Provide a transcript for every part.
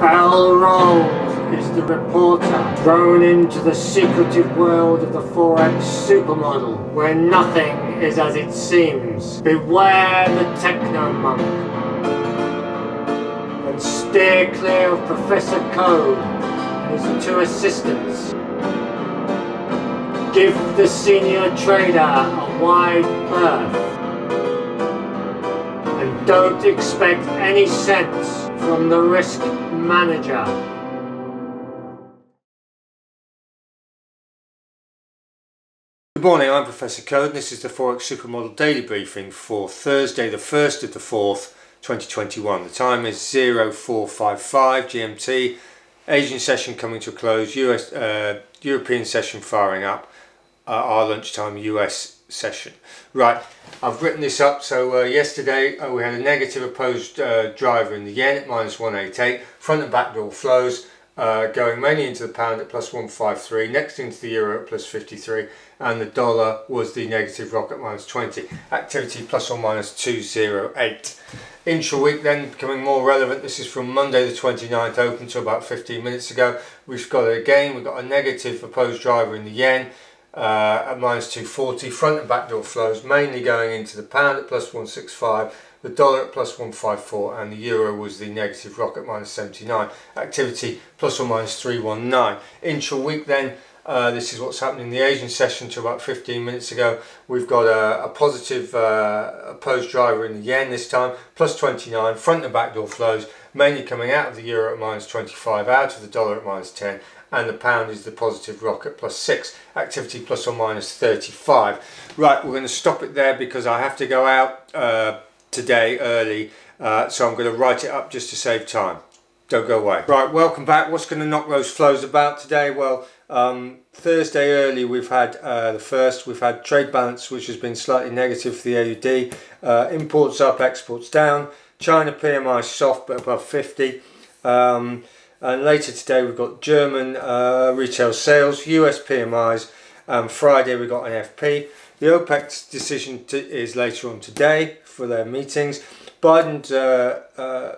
Al Rolls is the reporter thrown into the secretive world of the Forex supermodel, where nothing is as it seems. Beware the techno monk. And steer clear of Professor Code and his two assistants. Give the senior trader a wide berth. And don't expect any sense from the risk manager. Good morning, I'm Professor Code this is the Forex Supermodel Daily Briefing for Thursday the 1st of the 4th 2021. The time is 0455 GMT, Asian session coming to a close, US, uh, European session firing up, uh, our lunchtime US session. Right, I've written this up. So uh, yesterday uh, we had a negative opposed uh, driver in the yen at minus 188, front and back door flows uh, going mainly into the pound at plus 153, next into the euro at plus 53, and the dollar was the negative rock at minus 20. Activity plus or minus 208. Intra-week then becoming more relevant. This is from Monday the 29th, open to about 15 minutes ago. We've got it again. We've got a negative opposed driver in the yen uh, at minus 240. Front and back door flows mainly going into the pound at plus 165, the dollar at plus 154 and the euro was the negative rock at minus 79. Activity plus or minus 319. Intra week then uh, this is what's happening in the Asian session to about 15 minutes ago. We've got a, a positive uh, opposed driver in the yen this time, plus 29, front and back door flows, mainly coming out of the euro at minus 25, out of the dollar at minus 10, and the pound is the positive rock at plus 6, activity plus or minus 35. Right, we're going to stop it there because I have to go out uh, today early, uh, so I'm going to write it up just to save time. Don't go away. Right, welcome back. What's going to knock those flows about today? Well, um, Thursday early we've had uh, the first, we've had trade balance which has been slightly negative for the AUD, uh, imports up, exports down, China PMI soft but above 50, um, and later today we've got German uh, retail sales, US PMIs, and Friday we've got NFP. The OPEC's decision to, is later on today for their meetings. Biden's uh, uh,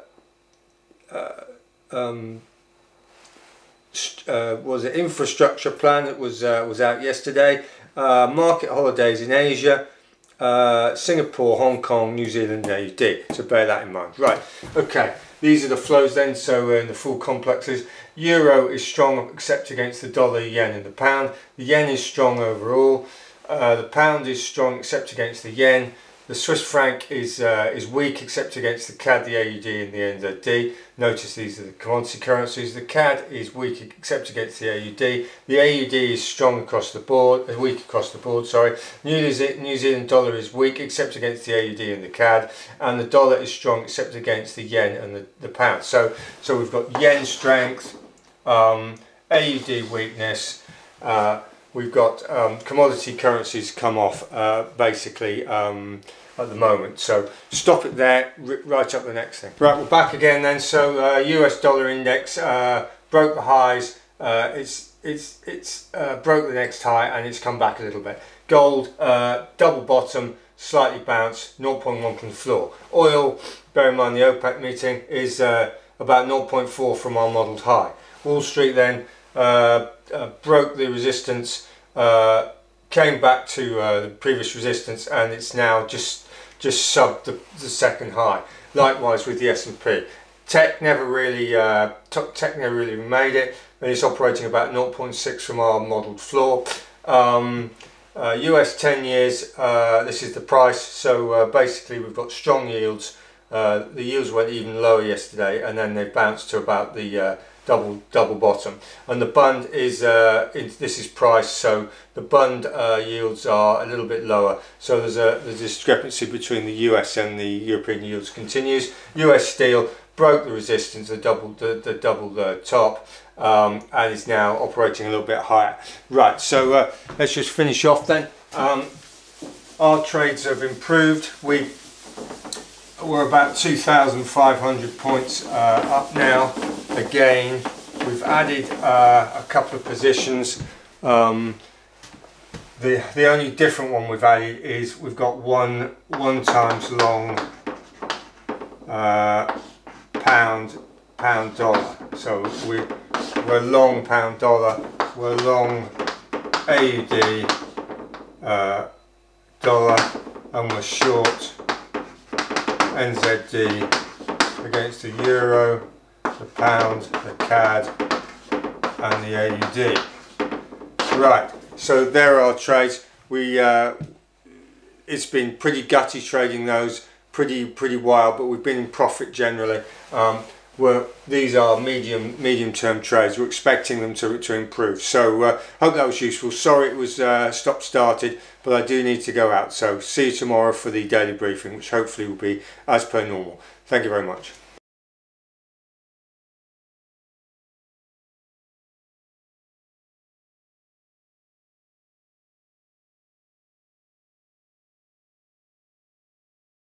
uh um, uh, was an infrastructure plan that was uh, was out yesterday. Market holidays in Asia, Singapore, Hong Kong, New Zealand, AUD. So bear that in mind. Right. Okay. These are the flows then. So in the full complexes, euro is strong except against the dollar, yen, and the pound. The yen is strong overall. Uh, the pound is strong except against the yen. The Swiss franc is uh, is weak except against the CAD, the AUD and the NZD. Notice these are the commodity currencies. The CAD is weak except against the AUD. The AUD is strong across the board, uh, weak across the board, sorry. New Zealand, New Zealand dollar is weak except against the AUD and the CAD. And the dollar is strong except against the yen and the, the pound. So, so we've got yen strength, um, AUD weakness, uh, we've got um, commodity currencies come off uh, basically um, at the moment. So stop it there, right up the next thing. Right, we're back again then. So uh, US dollar index uh, broke the highs. Uh, it's it's it's uh, broke the next high and it's come back a little bit. Gold uh, double bottom, slightly bounced, 0.1 from the floor. Oil, bear in mind the OPEC meeting is about 0.4 from our modelled high. Wall Street then broke the resistance uh, came back to uh, the previous resistance and it's now just just sub the, the second high. Likewise with the S&P. Tech never really uh, tech never really made it. It's operating about 0.6 from our modelled floor. Um, uh, US 10 years, uh, this is the price. So uh, basically we've got strong yields. Uh, the yields went even lower yesterday and then they bounced to about the uh, double double bottom. And the bund is uh, this is price so the bund uh, yields are a little bit lower. So there's a the discrepancy between the US and the European yields continues. US steel broke the resistance the double the, the double the top um, and is now operating a little bit higher. Right so uh, let's just finish off then. Um, our trades have improved. We we're about 2,500 points uh, up now again we've added uh, a couple of positions um, the the only different one we've added is we've got one one times long uh, pound pound dollar. So we, we're long pound dollar, we're long AUD uh, dollar, and we're short NZD against the euro, the pound, the CAD, and the AUD. Right, so there are trades. We uh, it's been pretty gutty trading those, pretty pretty wild, but we've been in profit generally. Um, we're, these are medium medium term trades. We're expecting them to, to improve. So uh, hope that was useful. Sorry it was uh, stop started, but I do need to go out. So see you tomorrow for the daily briefing, which hopefully will be as per normal. Thank you very much.